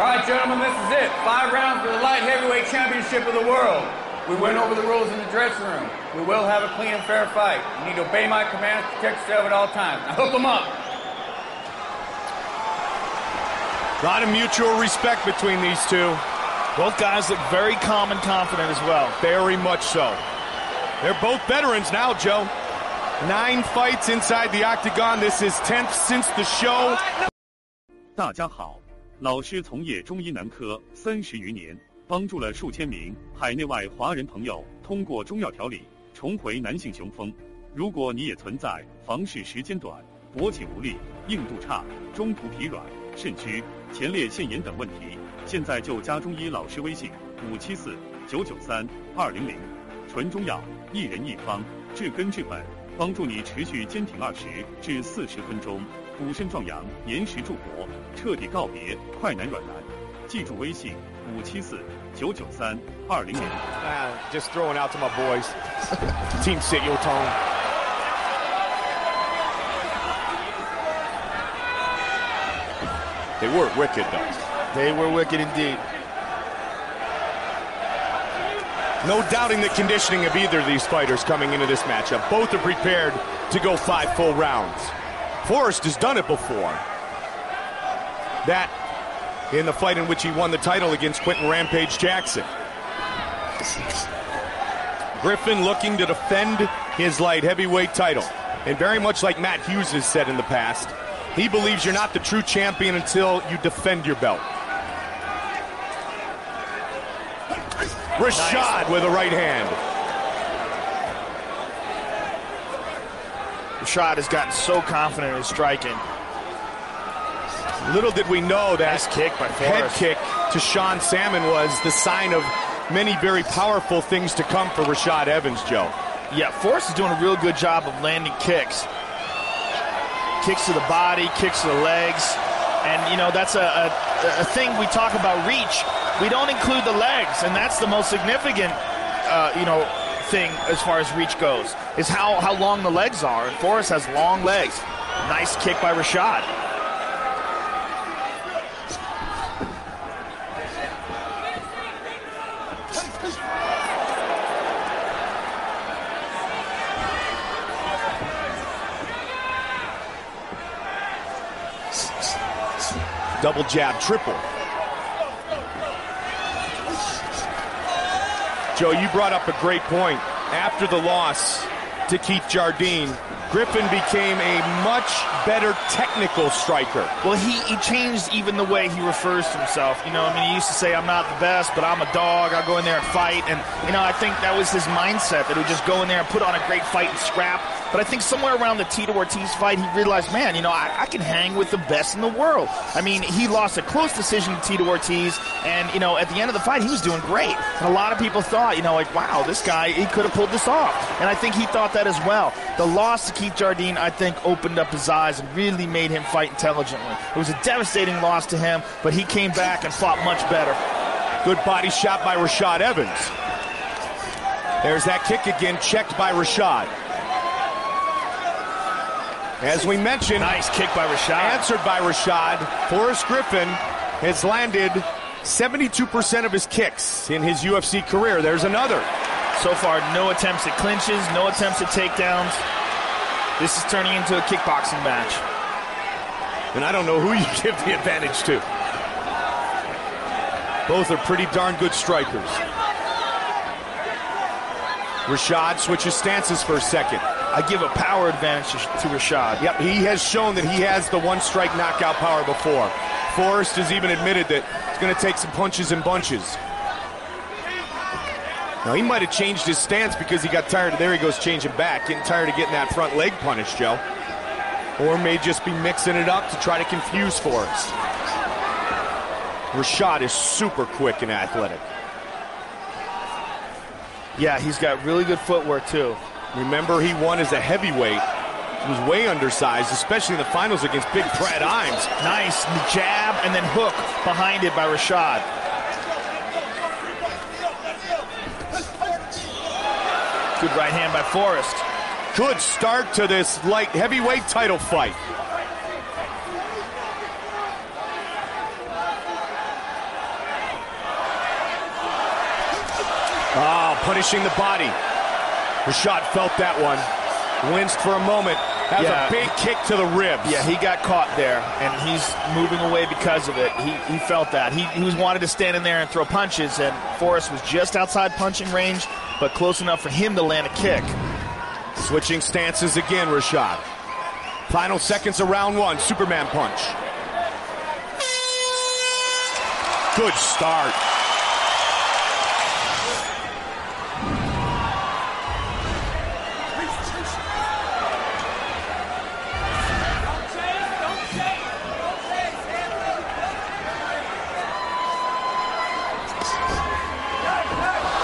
All right, gentlemen, this is it. Five rounds for the light heavyweight championship of the world. We went over the rules in the dressing room. We will have a clean and fair fight. You need to obey my commands, protect yourself at all times. Now hook them up. A lot of mutual respect between these two. Both guys look very calm and confident as well. Very much so. They're both veterans now, Joe. Nine fights inside the octagon. This is 10th since the show. 大家好， 老师从业中医男科三十余年，帮助了数千名海内外华人朋友通过中药调理重回男性雄风。如果你也存在房事时间短、勃起无力、硬度差、中途疲软、肾虚、前列腺炎等问题，现在就加中医老师微信五七四九九三二零零，纯中药，一人一方，治根治本，帮助你持续坚挺二十至四十分钟，补肾壮阳，延时助勃，彻底告别快男软男。记住微信五七四九九三二零零。 Ah, just throwing out to my boys. Team Sit Your Tone. They were wicked, though. They were wicked indeed. No doubting the conditioning of either of these fighters coming into this matchup. Both are prepared to go five full rounds. Forrest has done it before. That in the fight in which he won the title against Quinton Rampage Jackson. Griffin looking to defend his light heavyweight title. And very much like Matt Hughes has said in the past, he believes you're not the true champion until you defend your belt. Rashad with a right hand. Rashad has gotten so confident in striking. Little did we know that Nice kick by head kick to Sean Salmon was the sign of many very powerful things to come for Rashad Evans, Joe. Yeah, Forrest is doing a real good job of landing kicks. Kicks to the body, kicks to the legs. And, you know, that's a, a, a thing we talk about reach. We don't include the legs, and that's the most significant, uh, you know, thing as far as reach goes, is how, how long the legs are. And Forrest has long legs. Nice kick by Rashad. Double jab, triple. Joe, you brought up a great point. After the loss to Keith Jardine, Griffin became a much better technical striker. Well, he, he changed even the way he refers to himself. You know, I mean, he used to say, I'm not the best, but I'm a dog. I'll go in there and fight. And, you know, I think that was his mindset, that he would just go in there and put on a great fight and scrap. But I think somewhere around the Tito Ortiz fight, he realized, man, you know, I, I can hang with the best in the world. I mean, he lost a close decision to Tito Ortiz, and, you know, at the end of the fight, he was doing great. And a lot of people thought, you know, like, wow, this guy, he could have pulled this off. And I think he thought that as well. The loss to Keith Jardine, I think, opened up his eyes and really made him fight intelligently. It was a devastating loss to him, but he came back and fought much better. Good body shot by Rashad Evans. There's that kick again, checked by Rashad. As we mentioned, Nice kick by Rashad. answered by Rashad, Forrest Griffin has landed 72% of his kicks in his UFC career. There's another. So far, no attempts at clinches, no attempts at takedowns. This is turning into a kickboxing match. And I don't know who you give the advantage to. Both are pretty darn good strikers. Rashad switches stances for a second. I give a power advantage to, Rashad. Yep, he has shown that he has the one strike knockout power before. Forrest has even admitted that it's going to take some punches and bunches. Now, he might have changed his stance because he got tired. There he goes, changing back, getting tired of getting that front leg punished, Joe. Or may just be mixing it up to try to confuse Forrest. Rashad is super quick and athletic. Yeah, he's got really good footwork, too. Remember, he won as a heavyweight. He was way undersized, especially in the finals against Big Brad Imes. Nice jab and then hook behind it by Rashad. Good right hand by Forrest. Good start to this light heavyweight title fight. Oh, punishing the body. Rashad felt that one. Winced for a moment. That was Yeah. a big kick to the ribs. Yeah, he got caught there, and he's moving away because of it. He, he felt that. He, he was wanted to stand in there and throw punches, and Forrest was just outside punching range, but close enough for him to land a kick. Switching stances again, Rashad. Final seconds of round one. Superman punch. Good start.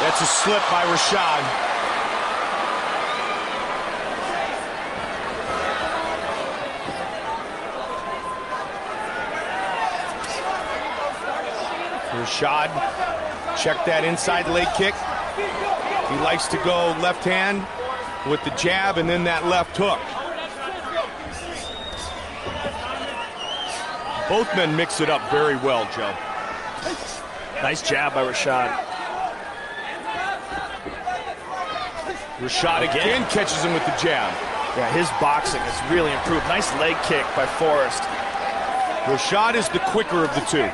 That's a slip by Rashad. Rashad check that inside leg kick. He likes to go left hand with the jab and then that left hook. Both men mix it up very well, Joe. Nice jab by Rashad. Rashad again catches him with the jab. Yeah, his boxing has really improved. Nice leg kick by Forrest. Rashad is the quicker of the two.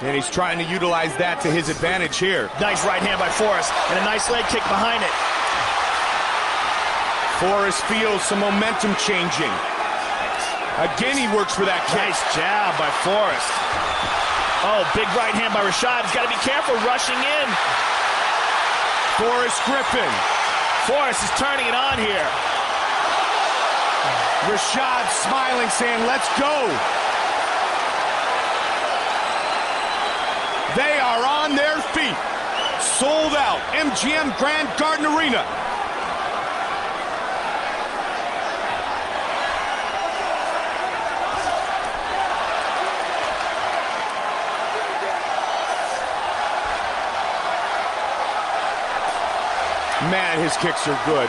And he's trying to utilize that to his advantage here. Nice right hand by Forrest, and a nice leg kick behind it. Forrest feels some momentum changing. Again, he works for that kick. Nice jab by Forrest. Oh, big right hand by Rashad. He's got to be careful rushing in. Forrest Griffin. Forrest is turning it on here. Rashad smiling, saying, let's go. They are on their feet. Sold out. MGM Grand Garden Arena. Man, his kicks are good.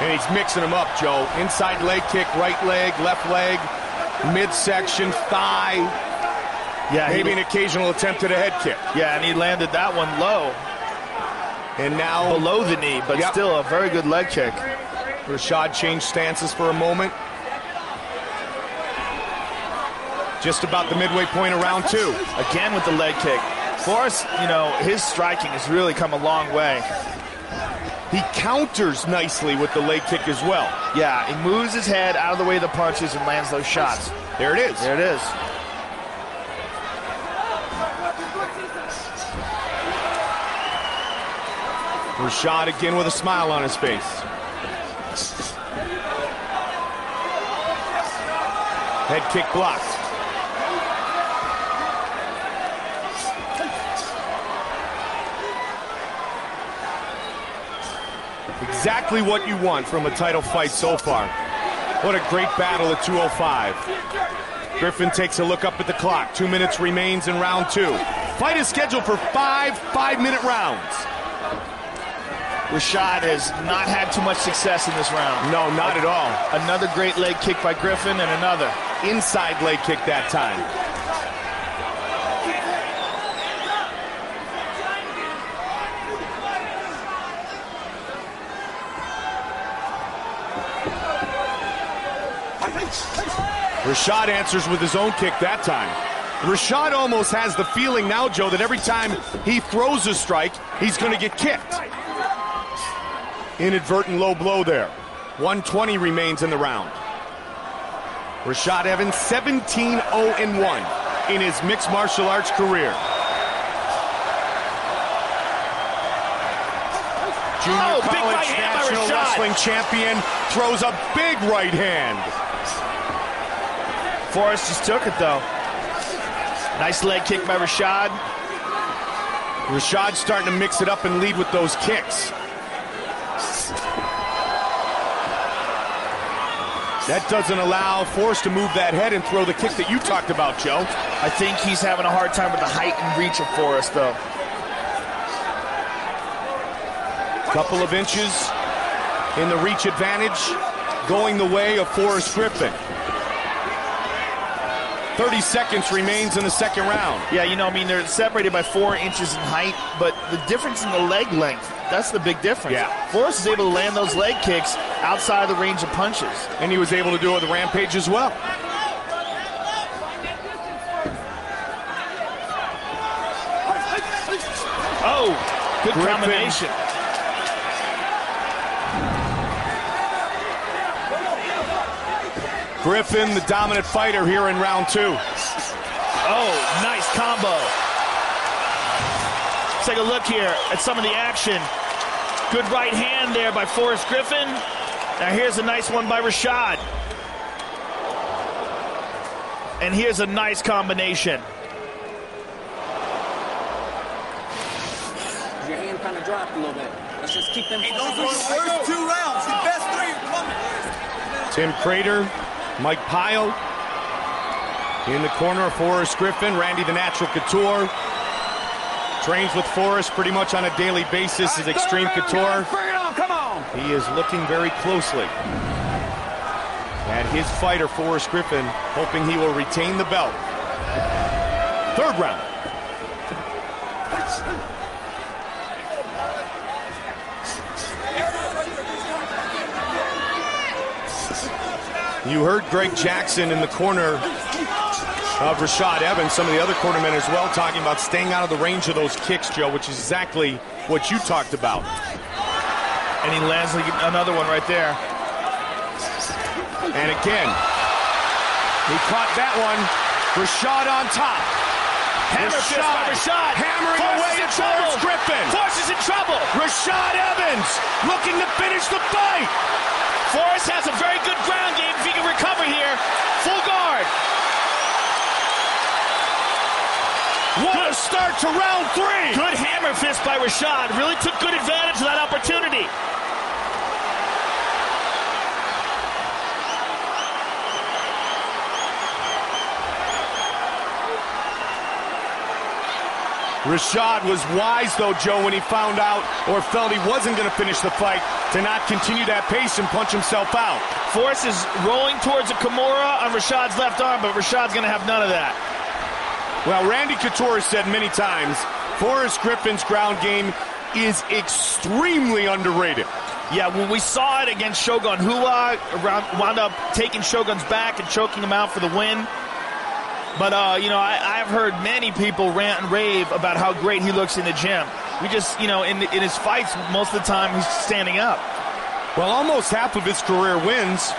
And he's mixing them up, Joe. Inside leg kick, right leg, left leg, midsection, thigh. Yeah, Maybe an occasional attempt at a head kick. yeah, and he landed that one low, And now below the knee, but Yep. still a very good leg kick. Rashad changed stances for a moment. Just about the midway point of round two. Again with the leg kick. Forrest, you know, his striking has really come a long way. He counters nicely with the leg kick as well. Yeah, he moves his head out of the way of the punches and lands those shots. There it is. There it is. Rashad again with a smile on his face. Head kick blocked. Exactly what you want from a title fight so far. What a great battle at 205. Griffin takes a look up at the clock. Two minutes remains in round two. Fight is scheduled for five five-minute rounds. Rashad has not had too much success in this round. No, not at all. Another great leg kick by Griffin and another. Inside leg kick that time. Rashad answers with his own kick that time. Rashad almost has the feeling now, Joe, that every time he throws a strike, he's going to get kicked. Inadvertent low blow there. 120 remains in the round. Rashad Evans 17 0 1 in his mixed martial arts career. Junior Oh, big college right hand by national wrestling champion throws a big right hand. Forrest just took it though. Nice leg kick by Rashad. Rashad starting to mix it up and lead with those kicks. That doesn't allow Forrest to move that head and throw the kick that you talked about, Joe. I think he's having a hard time with the height and reach of Forrest though. Couple of inches in the reach advantage, going the way of Forrest Griffin. 30 seconds remains in the second round. Yeah, you know, I mean, they're separated by four inches in height, but the difference in the leg length, that's the big difference. Yeah. Forrest is able to land those leg kicks outside of the range of punches. And he was able to do it with Rampage as well. Oh, good Griffin. combination. Griffin, the dominant fighter here in round two. Oh, nice combo. Let's take a look here at some of the action. Good right hand there by Forrest Griffin. Now here's a nice one by Rashad. And here's a nice combination. Your hand kind of dropped a little bit. Let's just keep them. Those were the first two rounds. The best three are coming. Tim Prater, Mike Pyle. In the corner of Forrest Griffin, Randy the Natural Couture. Trains with Forrest pretty much on a daily basis as Xtreme Couture. Bring it on, come on. He is looking very closely at his fighter, Forrest Griffin, hoping he will retain the belt. Third round. You heard Greg Jackson in the corner of Rashad Evans, some of the other cornermen as well, talking about staying out of the range of those kicks, Joe, which is exactly what you talked about. And he lands another one right there. And again, he caught that one. Rashad on top. Hammer fist by Rashad. hammering away is in at trouble. Forrest Griffin. Forrest is in trouble. Rashad Evans looking to finish the fight. Forrest has a very good ground game if he can recover here. Full guard. What a start to round three. Good hammer fist by Rashad. Really took good advantage of that opportunity. Rashad was wise, though, Joe, when he found out or felt he wasn't going to finish the fight, to not continue that pace and punch himself out. Forrest is rolling towards a Kimura on Rashad's left arm, but Rashad's going to have none of that. Well, Randy Couture said many times, Forrest Griffin's ground game is extremely underrated. Yeah, when we saw it against Shogun Rua. Wound up taking Shogun's back and choking him out for the win. But, uh, you know, I, I've heard many people rant and rave about how great he looks in the gym. We just, you know, in, in his fights, most of the time he's standing up. Well, almost half of his career wins,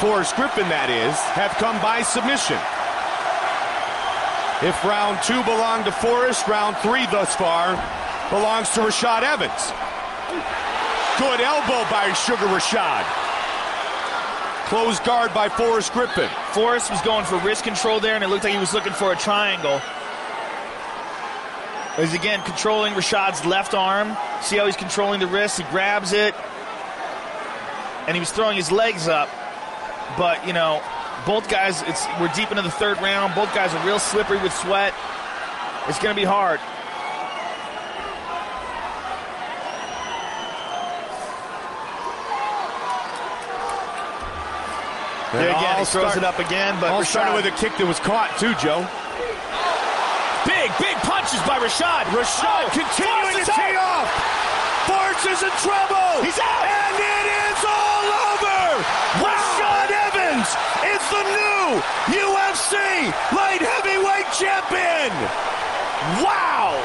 Forrest Griffin that is, have come by submission. If round two belonged to Forrest, round three thus far belongs to Rashad Evans. Good elbow by Sugar Rashad. Closed guard by Forrest Griffin. Forrest was going for wrist control there, and it looked like he was looking for a triangle. He's again controlling Rashad's left arm. See how he's controlling the wrist? He grabs it, and he was throwing his legs up. But you know, both guys. It's we're deep into the third round. Both guys are real slippery with sweat. It's going to be hard. There again, he throws it up again, but all Rashad, started with a kick that was caught too, Joe. Big, big punches by Rashad. Rashad Oh, continuing to tee off. Forrest is in trouble. He's out. And it is all over. Rashad Evans is the new UFC light heavyweight champion. Wow.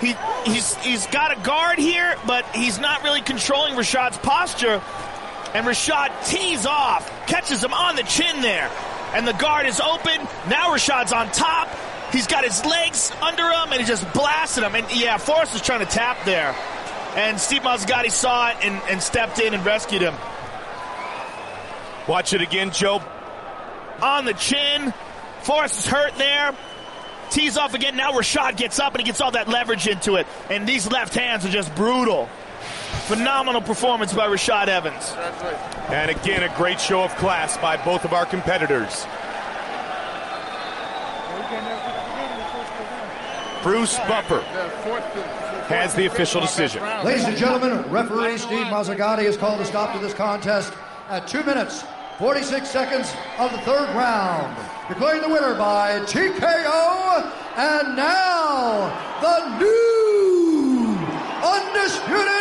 He, he's, he's got a guard here, but he's not really controlling Rashad's posture. And Rashad tees off, catches him on the chin there. And the guard is open. Now Rashad's on top. He's got his legs under him, and he just blasted him. And yeah, Forrest was trying to tap there. And Steve Mazzagatti saw it and, and stepped in and rescued him. Watch it again, Joe. On the chin. Forrest is hurt there. Tees off again. Now Rashad gets up and he gets all that leverage into it. And these left hands are just brutal. Phenomenal performance by Rashad Evans. And again, a great show of class by both of our competitors. Bruce Buffer has the official decision. Ladies and gentlemen, referee Steve Mazzagatti has called a stop to this contest at 2 minutes, 46 seconds of the third round. Declaring the winner by TKO. And now, the new undisputed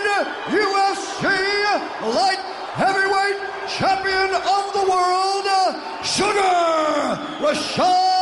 UFC light heavyweight champion of the world, Sugar Rashad